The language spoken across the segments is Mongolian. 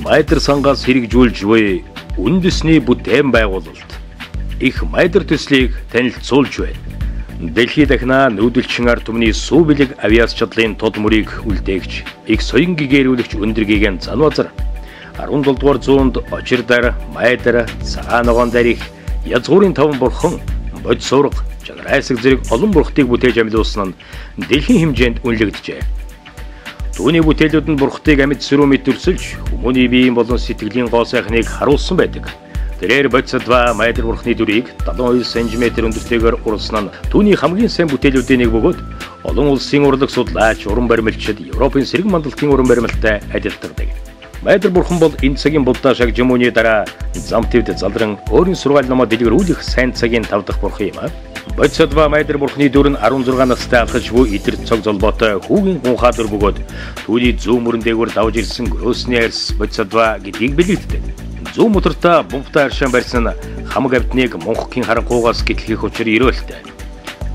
майдар сангаас хэрэгжүүлж буй үндэсний бүтээн байгуулалт их майдар төслийг танилцуулж байна. Дэлхий дахна нүүдэлчин ард түмний сүү бэлэг авиас чадлын тод мөрийг үлдээгч их соён гэгэрүүлэгч өндөргийн Занвазар 17 дугаар зуунд Ожирдар, Майдар, Цагаан ногоон дарих язгуурын таван бурхан, бод сурга, жанрайсаг зэрэг олон бурхтыг бүтээж амьлуулсан нь дэлхийн хэмжээнд үнэлэгдэжээ. Түүний бүтээлүүд нь бурхтыг амьд сөрөө мэдэрсэлж хүмүүний биеийн болон сэтгэлийн гоо сайхныг харуулсан байдаг. Тэрээр бодсодва Майдар бурхны дүрийг 72 см өндөртэйгээр уралсан нь түүний хамгийн сайн бүтээлүүдийн нэг бөгөөд олон улсын урлаг судлаач, уран баримлчид Европын сэрэг мандалтын уран баримлалтай адилтардаг. Майдар бурхан бол энэ цагийн буддаа шаг жимүүний дараа зам твд залран өөрийн сургаал намаа дэлгэрүүлэх сайн цагийн тав дахь бурхан юм а. Бодсодва Майдар бурхны дүр нь 16 настай алхаж буй идэр цог золбоотой хүүгийн гунхаа дүр бөгөөд түүний зүүн мөрөн дээгүүр давж ирсэн грөөсний арьс Бодсодва гэдгийг бэлэгддэг. Зүүн мутартаа бумтай аршаан барьсан хамаг авдныг мунхгийн харанхуугаас гэтлэх учир өрөөлтэй.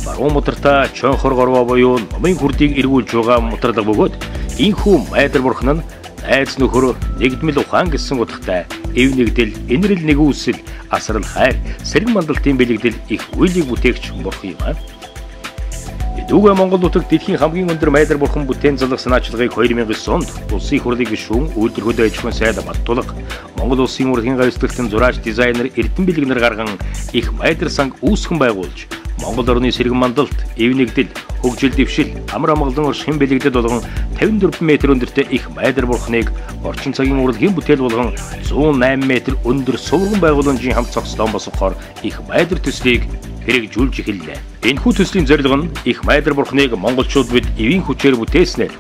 Баруун мутартаа чонхор горвоо буюу номын хүрдийг эргүүлж байгаа мутардаг бөгөөд инхүү Майдар бурхан нь айц нөхөр нэгдмэл ухаан гэсэн утгатай эв нэгдэл инрэл нэгүсэл асрал хайр сэрэг мандалтын бэлэгдэл их үйлийг бүтээгч бурхан юм аа. Дүүгээ Монгол нутагт дэлхийн хамгийн өндөр майдар бурхан бүтээн залгах санаачлагыг 2009 онд улсын их хурлын гишүүн үйлдвэрхүүд аж ахуйн сайд Баттулга Монгол улсын урлагийн гавьсгалын зураач дизайнер Эрдэнэ бэлгэнэр гарган их майдар санг үүсгэн байгуулж Монгол орны сэргэн мандалд, эв нэгдэл, хөгжил дэвшил, амар амгалан оршин бэлэгдэд болгон 54 м өндөртэй их майдар бурхныг орчин цагийн урлагийн бүтээл болгон 108 м өндөр сувган байгууламжийн хамт цогцлон босгохоор их майдар төслийг хэрэгжүүлж эхэллээ. Энэхүү төслийн зорилго нь их майдар бурхныг монголчууд бид эвийн хүчээр бүтээснээр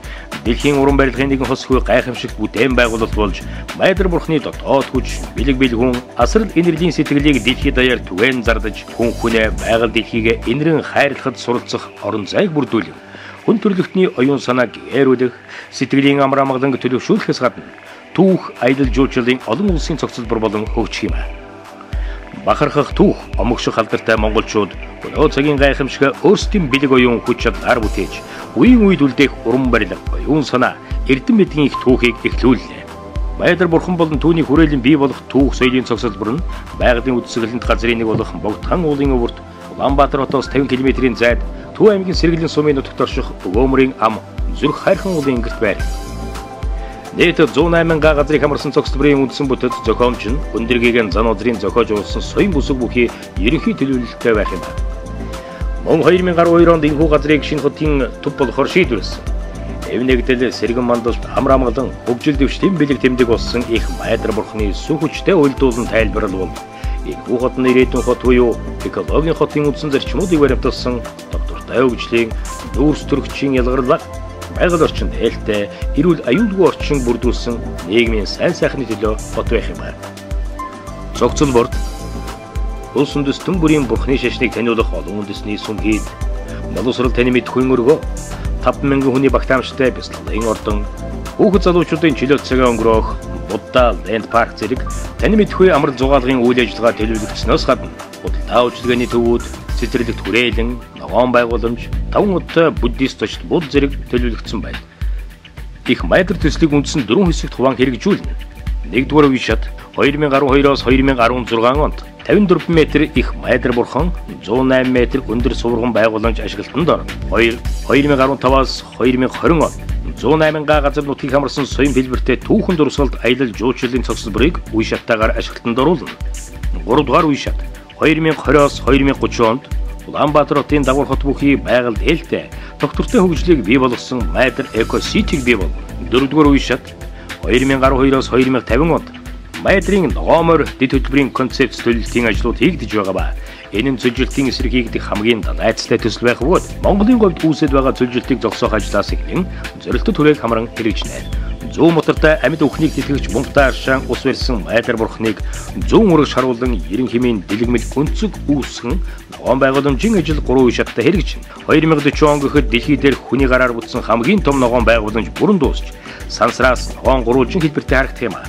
дэлхийн уран барилгын нэгэн хос хүү гайхамшигт бүтээн байгуулалт болж майдар бурхны дотоод хүч, бэлэг бэлгүүн, асрал энергийн сэтгэлийг дэлхийд даяар түгээн зардаж хүн хүнээ байгаль дэлхийгэ энэрэн хайрлахад суралцах орон зайг бүрдүүлв. Хүн төрлөختний оюун санааг гээрүүлэх, сэтгэлийн амар амгаланг төлөвшүүлэхээс гадна түүх аялал жуулчлалын олон улсын цогцлбор болон хөгжих юм аа бахархах түүх омогших алдартай монголчууд өнөө цагийн гайхамшиг өөрсдийн бэлэг оюун хүч чадлаар бүтээж үеийн үед үлдээх уран барилга оюун санаа эрдэм мэдгийн их түүхийг эхлүүллээ. Байдар бурхан болон түүний хүрээлийн бий болох түүх соёлын цогцлбор нь байгалийн үдсгэлэнт газрын нэг болох Богдхан уулын өвөрт Улаанбаатар хотоос 50 км-ийн зайд Төв аймгийн сэргэлийн сумын нутагт орших Өгөөмрийн ам зүрх хайрхан уулын ингэрт байр. Нийт 108 га газрыг хамарсан цогцлбарын үндсэн бүтэц зохиомж нь өндөргийн зан узрын зохиож уулсан соён бүсэг бүхий ерөнхий төлөвлөлттэй байх юм байна. Мөн 2012 онд энэхүү газрыг шинэ хотын төв болохоор шийдвэрлсэн. Эвнэгдэл сэргэн мандалт амар амгалан хөгжил дэвшлийн бэлэг тэмдэг болсон их майдар бурхны сүх хүчтэй уйлдуулан тайлбарлал бол энэхүү хотны ирээдүйн хот буюу экологийн хотын үндсэн зарчмуудыг баримталсан доктортой хөгжлийн нүүрс төрөгчийн ялгарлага байгаль орчинд ээлтэй, эрүүл аюулгүй орчин бүрдүүлсэн нийгмийн сайн сайхны төлөө бот байх юм байна. Цогцол борд. Улс үндэстэн бүрийн бурхны шашныг таниулах олон үндэсний сүмхийд боловсрал таны мэд хүн өргөө. 5000 хүний багтаамжтай бяцлагын ордон. Хүүхэд залуучуудын чөлөө цагаа өнгөрөөх Будда Ленд парк зэрэг таны мэдхгүй амар зугаалгын үйл ажиллагаа төлөвлөгдсөнөөс гадна худалдаа үйлчилгээний төвүүд цэцэрлэгт хүрээлэн, ногоон байгууламж, таван удаа буддист зочд бул зэрэг төлөвлөгдсөн байна. Их майдар төслийг үндсэн дөрвөн хэсэгт хуваан хэрэгжүүлнэ. Нэгдүгээр үе шат 2012-оос 2016 онд 54 м их майдар бурхан 108 м өндөр суврган байгууламж ашиглалтанд орно. 2 2015-аас 2020 онд 108 га газар нутгийг хамарсан соён хэлбэртэй түүхэн дурсгалд аялал жуулчлалын цогцлборыг үе шаттайгаар ашиглалтанд оруулна. 3 дугаар үе шат 2020-оос 2030 онд Улаанбаатар хотын дагвар хот бүхий байгаль ээлтэй доктортой хөгжлийг бий болгосон Майдар Эко Ситиг бий бол. Дөрөвдүгээр үе шат 2012-оос 2050 онд Майдрын ногоомор дэд хөтөлбөрийн концепт төлөлтийн ажлууд хийгдэж байгаа ба энэ нь зөвлөлтийн эсрэг хийгдэх хамгийн далайцтай төсөл байх бөгөөд Монголын говьд үүсэж байгаа зөвлөлтийг зогсоох ажлаас эхлэн зорилттой түрээг хамран хэрэгжинэ. Зүүн мотортой амьд өхнийг тэтгэгч мунхтай аршаан ус барьсан майдар бурхныг зүүн үрэг шаруулan ерэн хэмээн дэлгэмэл өнцөг үүсгэн ногоон байгууламжийн ажил 3 үе шаттай хэрэгжин. 2040 он гэхэд дэлхий дээр хүний гараар бүтсэн хамгийн том ногоон байгууламж бүрэн дуусч сансраас ногоон гурвалжин хэлбэртэй харагдах юм аа.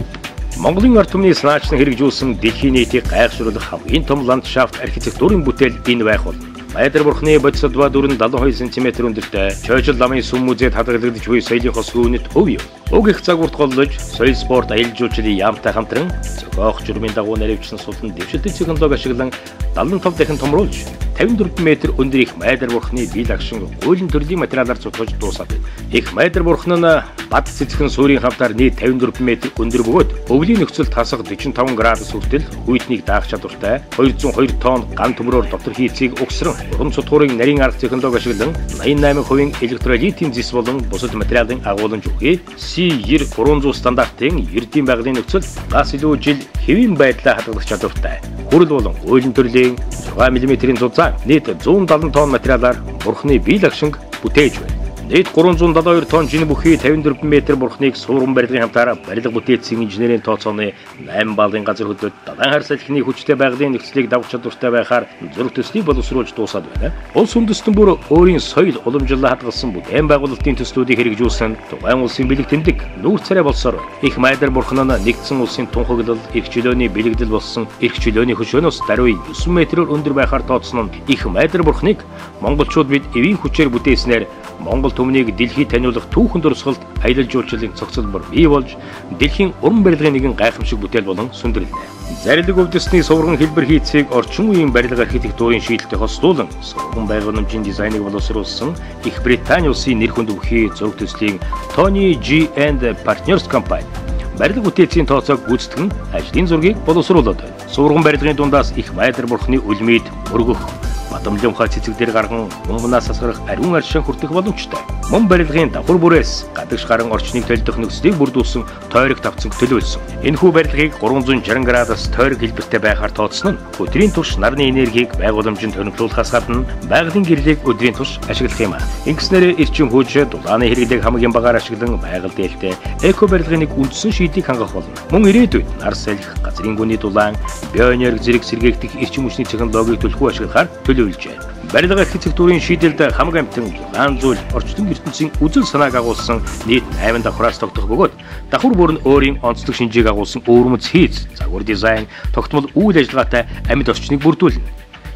Монголын ард түмний санаачны хэрэгжүүлсэн дэлхийн нийтийг гайхшруулах хамгийн том ландшафт архитектурын бүтээл энэ байх болно. Майдар бурхны бодисодва дүр нь 72 см өндөртэй. Чойжл ламын сүм музейд хадгалагдж буй соёлын хос гүнэт өв юм. Уг их загварт голлож, соёл спорт аялал жуулчлалын яамтай хамтран зохиох журмын дагуу наривчлан сулдан дэвшилтэй технологи ашиглан 75 дахин томруулж 54 м өндөр их майдар бурхны бие лагшин гуйлан төрлийн материалаар цугтаж дуусаад байна. Их майдар бурхан нь бад цэцгэн суурийн хавтаар нийт 54 м өндөр бөгөөд өвлийн нөхцөл тасах 45 градус хүртэл хүйтнийг даах чадвартай 202 тонн ган төмрөөр дотор хийцийг угсран уран цутгуурын нарийн арга технологи ашиглан 88% электролитийн зис болон бусад материалын агуулмж үгүй C90 300 стандартын эрдэм байгалийн нөхцөл газ илүү жил хэвийн байдлаа хадгалах чадвартай. Хүрэл болон гуйлан төрлийн 6 мм-ийн зузаан нийт 170 тонн материалаар бурхны бие лагшинг бүтээж байна. Нийт 372 тонн жин бүхий 54 м бурхныг суурган барилгын хамтаараа барилга бүтээцийн инженерийн тооцооны 8 баллын газар хөдлөд далайн хар салхины хүчтэй байгалийн нөхцөлийг давах чадвартай байхаар зөрөх төслийг боловсруулж дуусаад байна. Улс үндэстэн бүр өөрийн соёл уламжлалаа хадгалсан бүтээн байгуулалтын төслүүдийг хэрэгжүүлсэн тухайн улсын бэлэг тэмдэг нүүр царай болсоор их майдар бурхан нь нэгдсэн улсын тунхаглал их чөлөөний бэлэгдэл болсон их чөлөөний хөшөөнөөс даруй 9 м-ээр өндөр байхаар тооцсон нь их майдар бурханыг монголчууд бид эвийн хүчээр бүтээснээр Монгол түмнийг дэлхийд таниулах түүхэн дурсгалд аялал жуулчлалын цогцлбор бий болж дэлхийн уран барилгын нэгэн гайхамшиг бүтээл болон сүндэрлэнэ. Зарилэг өвдөсний сувраган хэлбэр хийцийг орчин үеийн барилга архитектурын шийдэлтэй хослуулан сурган байгууламжийн дизайныг боловсруулсан Их Британи улсын нэр хүнд бүхий зураг төслийн Tony G and Partners компани барилга бүтээцийн тооцоог гүйцэтгэн ажлын зургийг боловсруулад байна. Сурган барилгын дундаас их майдар бурхны үлмид мөргөх Бадамлын ухаа цэцэг дээр гарган мөнгнаас асгарах ариун аршин хүртэх боломжтой. Мөн барилгын давхар бүрээс гадагш гарan орчныг толдох нөхцөлийг бүрдүүлсэн тойрог тавцанг төлөвлөсөн. Энэхүү барилгыг 360 градус тойрог хэлбэртэй байхаар тооцсон нь өдрийн турш нарны энергийг байгууламжинд төнөглүүлэхээс гадна байгалийн гэрлийг өдрийн турш ашиглах юм а. Ингэснээр эрчим хүч дулааны хэрэглээг хамгийн багаар ашиглан байгаль дээлтэй эко барилгын нэг үндсэн шийдийг хангах болно. Мөн ирээдүйд нар салхи, газрын гүний дулаан, биоэнерги зэрэг сэргээгдэх эрчим хүчний технологиг төлхөө ашиглахаар төлөвлөжээ. Барилга архитектурын шийдэлд хамаг амтан гаан зүйл орчлон ертөнцийн үзэл санааг агуулсан нийт 8 давхраас тогтох бөгөөд давхар бүр нь өөрийн онцлог шинжийг агуулсан өвөрмөц хийц, загвар дизайн, тогтмол үйл ажиллагаатай амьд орчныг бүрдүүлнэ.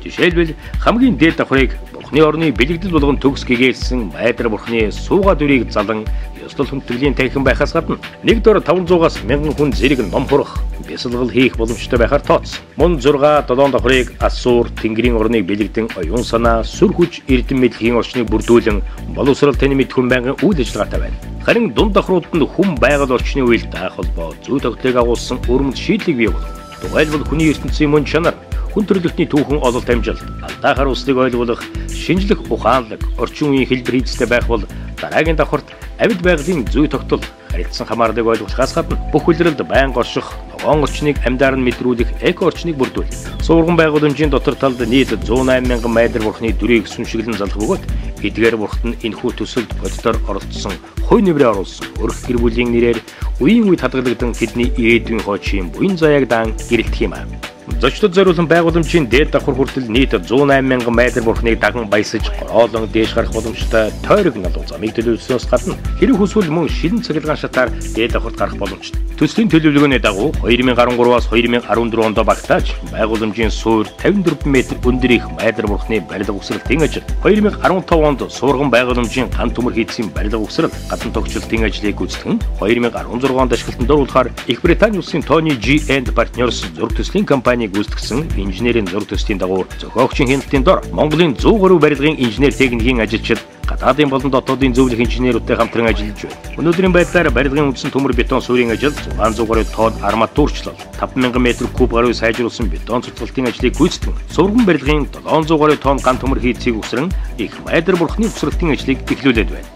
Жишээлбэл хамгийн дээд давхрыг Бурхны орны бэлэгдэл болгон төгс гэгээсэн майдар бурхны сууга дүрийг залан ёслол хүндэтгэлийн танхим байхаас гадна нэг дор 500-аас 1000 хүн зэрэг ном хурах, бясалгал хийх боломжтой байхаар тооцсон. Мөн 6 7 давхрыг асуур тэнгэрийн орныг бэлэгдэн оюун санаа, сүр хүч, эрдэм мэдлэгийн орчныг бүрдүүлэн боловсрал тань мэд хүн байнгын үйл ажиллагаатай байна. Харин дунд давхрууд нь хүн байгаль орчны үйл даах холбоо зүй тогтлыг агуулсан өрмөд шийдлийг бий болгох. Тухайлбал хүний ертөнцийн мөн чанар хүн төрөлхтний түүхэн ололт амжилт алдаахаар үслийг ойлгуулах шинжлэх ухаанлаг орчин үеийн хэлбэр хийцтэй байх бол дараагийн давхарт амьд байгалийн зүй тогтол харилцан хамаардаг ойлгуулахаас гадна бүх үйлрэлд байнга орших ногоон орчныг амьдаар нь мэдрүүлэх эко орчныг бүрдүүл. Суурган байгууламжийн дотор талд нийт 108 мянган майдар бурхны дүрийг сүншиглэн залах бөгөөд эдгээр бурхт нь энэхүү төсөлд боддоор оролцсон хой нэврээ оруулсан өрх гэр бүлийн нэрээр үеийн үед хадгалагдсан тэдний ирээдүйн хоочийн буян заяаг даан гэрэлтэх юм аа. Зочдод зориулсан байгууламжийн дээд давхар хүртэл нийт 108 мянган метр бурхныг даган баясаж гороолон дээш гарах боломжтой тойрог налуу замыг төлөвлөснөөс гадна хэрэг хүсвэл мөн шилэн цахилгаан шатаар дээд давхарт гарах боломжтой. Төслийн төлөвлөгөөний дагуу 2013-аас 2014 онд багтааж байгууламжийн суур 54 м өндөр их метр бурхны барилга угсралтын ажил 2015 онд суурган байгууламжийн ган төмөр хийдсэн барилга угсрал гадна тогтчлтын ажлыг гүйцэтгэн 2016 онд ашиглалтанд оруулахаар Их Британи улсын Tony G and Partners зураг төслийн компани компаниг гүйцэтгэсэн инженерийн зураг төслийн дагуу зохиогчийн хяналтын дор Монголын 103 барилгын инженер техникийн ажилчид гадаадын болон дотоодын зөвлөх инженерүүдтэй хамтран ажиллаж байна. Өнөөдрийн байдлаар барилгын үндсэн төмөр бетон суурийн ажил 600 гаруй тонн арматурчлал, 5000 м куб гаруй сайжруулсан бетон цуцгалтын ажлыг гүйцэтгэв. Сурган барилгын 700 гаруй тонн ган төмөр хийцийг үсрэн их майдар бурхны цуцгалтын ажлыг эхлүүлээд байна.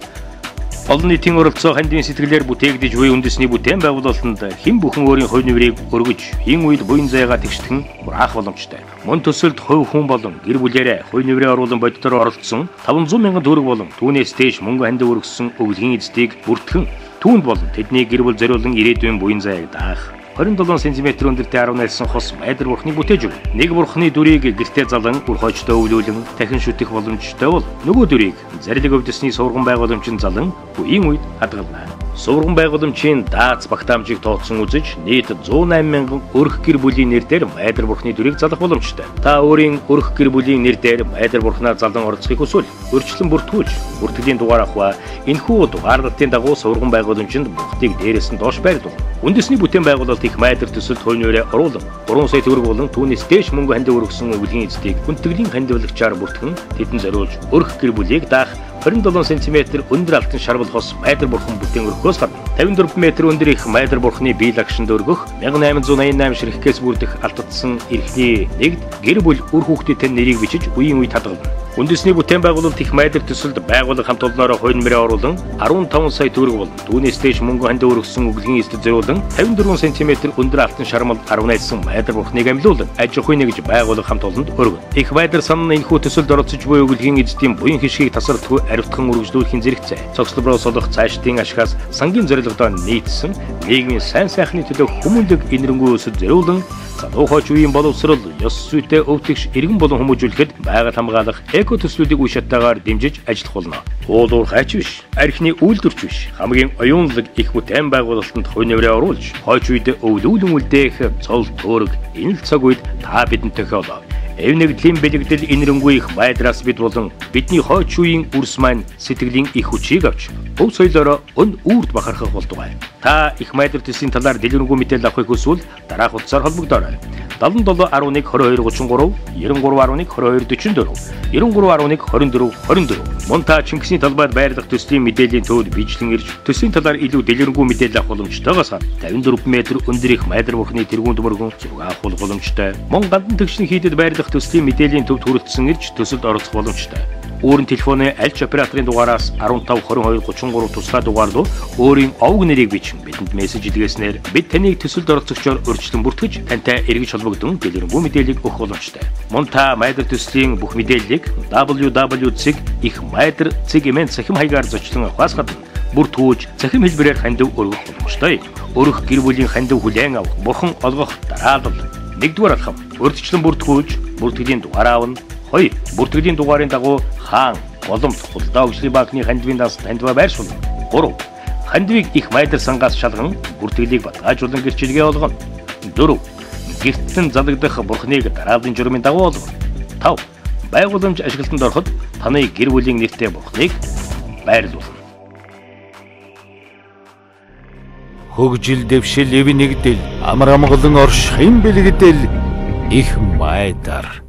Олон нийтийн оролцоо хандийн сэтгэлээр бүтээгдэж буй үндэсний бүтээн байгуулалтанд хэн бүхэн өөрийн хувь нэмрийг өргөж, энэ үед буян заяагаа тэгштгэн хураах боломжтой. Мөн төсөлд хувь хүн болон гэр бүлээрээ хувь нэмрээ оруулан бодитоор оролцсон 500 мянган төгрөг болон түүнээс дээш мөнгө хандив өргөссөн өвлгийн эзэдийг бүртгэн түүнд болон тэдний гэр бүл зориулан ирээдүйн буян заяаг даах 27 см өндөртэй 19 хос майдар бурхныг бүтээж өг. Нэг бурхны дүрийг гэртээ залан үр хойчтой өвлүүлэн дахин шүтэх боломжтой бол нөгөө дүрийг зарилэг өвдөсний сурган байгууламжинд залан үеийн үед хадгална. Сурган байгууламжийн дац багтаамжийг тооцсон үзэж нийт 108 мянган өрх гэр бүлийн нэр дээр Майдар бурхны дүрийг залах боломжтой. Та өөрийн өрх гэр бүлийн нэр дээр Майдар бурхнаа залан оролцохыг хүсвэл өрчлөн бүртгүүлж бүртгэлийн дугаар авах ба энэхүү дугаарлалтын дагуу сурган байгууламжинд бурхтыг дээрээс нь доош байрлуул. Үндэсний бүтээн байгуулалт их Майдар төсөлд хойнороо оруулан 3 сая төгрөг болон түүнээс дээш мөнгө хандив өргөсөн өвлгийн эзэдийг хүндэтгэлийн хандивлагчаар бүртгэн тэдэн зориулж өрх гэр бүлийг даах 27 см өндөр алтан шарвал хос Майдар бурхан бүтээн өргөхөөс гадна 54 м өндөр их Майдар бурханы бие лагшинд өргөх 1888 ширхгээс бүрдэх алдагдсан эрхний нэгд гэр бүл үр хүүхдэд тань нэрийг бичиж үеийн үе татгална. Үндэсний бүтээн байгуулалт их майдар төсөлд байгууллага хамт олноороо хойно мөрөө оруулан 15 сая төгрөг бол түүнээс дэш мөнгө хандаа өргөсөн өглөгийн эсдэд зориулан 54 см өндөр алтан шармал 18 майдар бурхныг амьлуулан аж ахуйн нэгж байгууллага хамт олонд өргөн. Их майдар сан энэхүү төсөлд оролцож буй өглөгийн эзэдийн буян хишгийг тасардгүй аривтхан үргэлжлүүлэхийн зэрэгцээ. Цогцлбороо солих цаашдын ашигаас сангийн зорилгодоо нийцсэн нийгмийн сайн сайхны төлөө хүмүүнлэг инэрэнгүй өсөж зориулан залуу хойч үеийн боловсрол, ёс зүйтэй өвтгш иргэн болон хүмүүжүүлэхэд байгаль хамгаалах эко төслүүдийг үе шатаагаар дэмжиж ажиллах болно. Уулуур хайч биш, архины үйлдвэрч биш, хамгийн оюунлаг их бүтээн байгуулалтанд хувь оруулж, хойч үед өвлүүлэн үлдээх цол төөрөг энэ л цаг үед та бидэнтэй холоо. Эв нэгдлийн бэлэгдэл инэрэнгүй их байдраас бид болон бидний хойч үеийн үрс маань сэтгэлийн их хүчийг авч өв соёлоороо өн үрд бахархах болдог. Та их майдар төслийн талаар дэлгэрэнгүй мэдээлэл авахыг хүсвэл дараах утсаар холбогдоорой. 77 11 22 33 93 11 22 44 93 11 24 24 мөн та Чингисийн талбайд байрлах төслийн мэдээллийн төвд бичлэн ирж төслийн талаар илүү дэлгэрэнгүй мэдээлэл авах боломжтойгоос 54 м өндөр их майдар бүхний тэргуун төмөргөн зураг авах боломжтой. Мон гадна төгшний хийдэд байрлах төслийн мэдээллийн төвд хүрэлцсэн ирж төсөлд оролцох боломжтой. Өөрийн телефоны альч операторын дугаараас 15 22 33 тусгай дугаар руу өөрийн овг нэрийг бичин бидэнд мессеж илгээснээр бид таныг төсөлд оролцогчоор урьдчилан бүртгэж тантай эргэж холбогдсон дэлгэрэнгүй мэдээллийг өгөх боломжтой. Мөн та майдар төслийн бүх мэдээллийг www.их-майдар.cgmn цахим хаягаар зочлон авахаас гадна бүртгүүлж цахим хэлбэрээр хандив өргөх боломжтой. Өрөх гэр бүлийн хандив хүлээн авах, бурхан олгох дараалал. Нэгдүгээр алхам урьдчилан бүртгүүлж бүртгэлийн дугаараа авна 2. Бүртгэлийн дугаарын дагуу хаан, голомт, хулдаа өгшлийн банкны хандивын дас тандва байршуул. 3. Хандивыг их майдар сангаас шалган бүртгэлийг батгаажуулан гэрчилгээ олгоно. 4. Гэртэн залагдах бурхныг дараалын журмын дагуу олгоно. 5. Байгууламж ашиглалтанд ороход таны гэр бүлийн нэртэй бурхныг байрлуулна. хөгжил дэвшил эв нэгдэл амар амгалан орш хин бэлгдэл их майдар